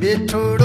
बिछुड़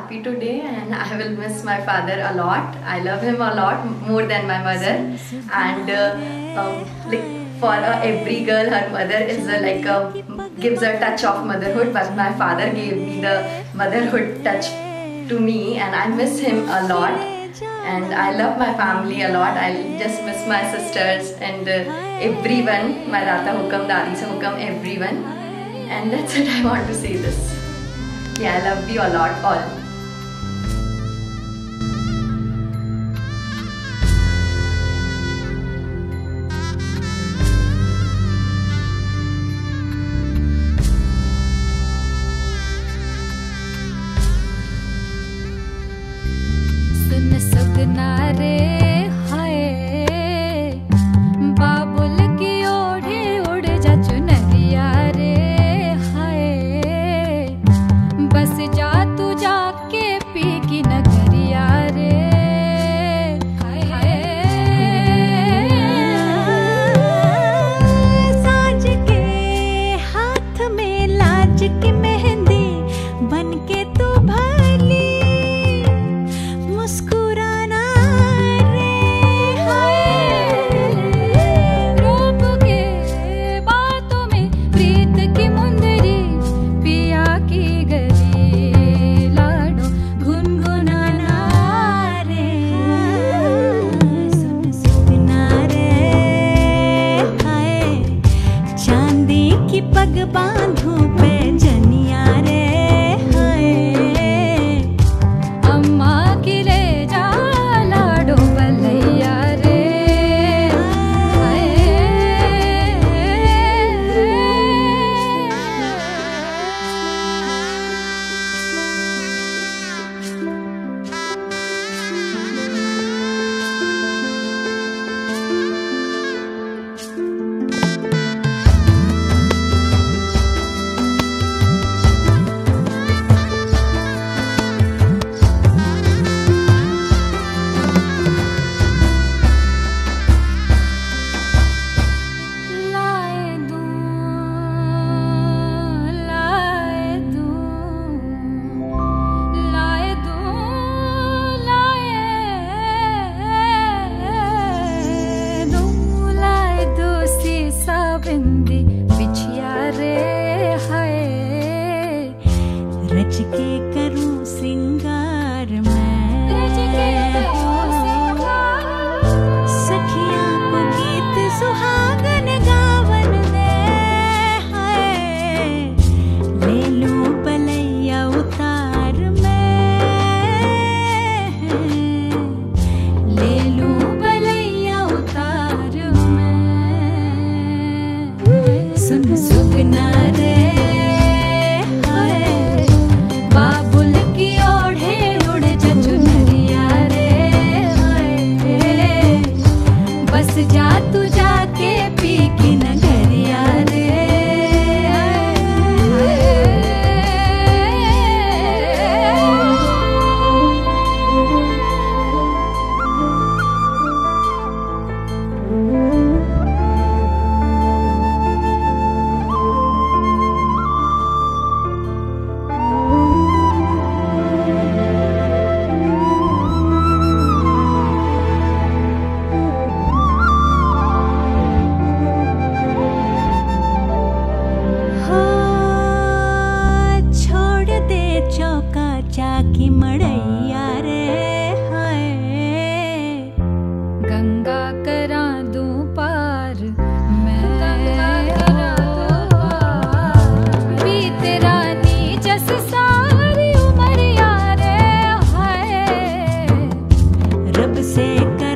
happy today and I will miss my father a lot. I love him a lot more than my mother and uh, um, like for uh, every girl her mother is uh, like a, gives a touch of motherhood but my father gave me the motherhood touch to me and I miss him a lot and I love my family a lot. I just miss my sisters and uh, everyone, my Rata Hukam, Dadi Sa Hukam, everyone and that's it I want to say this. Yeah, I love you a lot, all. किनारे chiquita. seca.